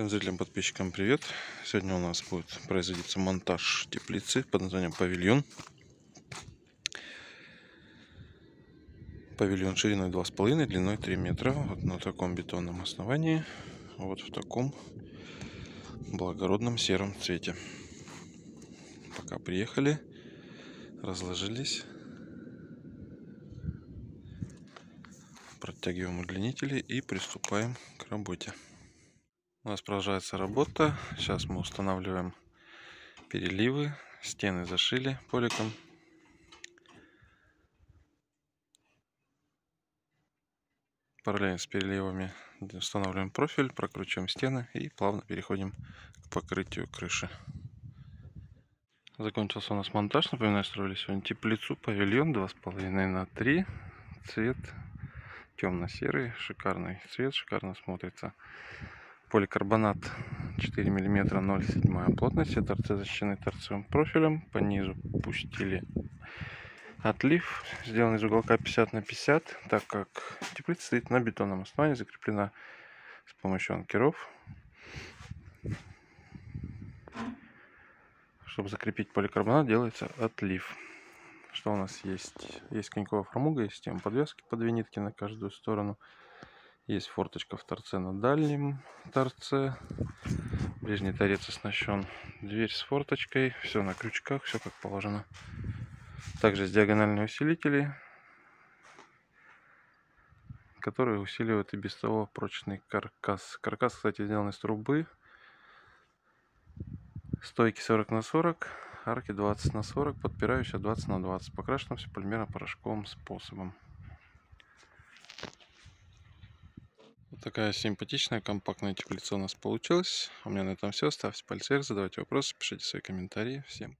Всем зрителям, подписчикам привет! Сегодня у нас будет производиться монтаж теплицы под названием павильон. Павильон шириной 2,5, длиной 3 метра. Вот на таком бетонном основании. Вот в таком благородном сером цвете. Пока приехали, разложились. Протягиваем удлинители и приступаем к работе. У нас продолжается работа. Сейчас мы устанавливаем переливы. Стены зашили поликом. Параллельно с переливами устанавливаем профиль, прокручиваем стены и плавно переходим к покрытию крыши. Закончился у нас монтаж. Напоминаю, строили сегодня теплицу, павильон 2,5 на 3. Цвет темно-серый, шикарный цвет, шикарно смотрится поликарбонат 4 мм 0,7 плотности, торцы защищены торцевым профилем, по низу пустили отлив, сделан из уголка 50 на 50, так как теплица стоит на бетонном основании, закреплена с помощью анкеров. Чтобы закрепить поликарбонат, делается отлив. Что у нас есть? Есть коньковая фрамуга, есть система подвески по две нитки на каждую сторону. Есть форточка в торце на дальнем торце. Ближний торец оснащен. Дверь с форточкой. Все на крючках, все как положено. Также есть диагональные усилители, которые усиливают и без того прочный каркас. Каркас, кстати, сделан из трубы. Стойки 40 на 40, арки 20 на 40, подпирающая 20 на 20. Покрашено все полимерно-порошковым способом. Такая симпатичная, компактная теплица у нас получилась. У меня на этом все. Ставьте пальцы вверх, задавайте вопросы, пишите свои комментарии. Всем.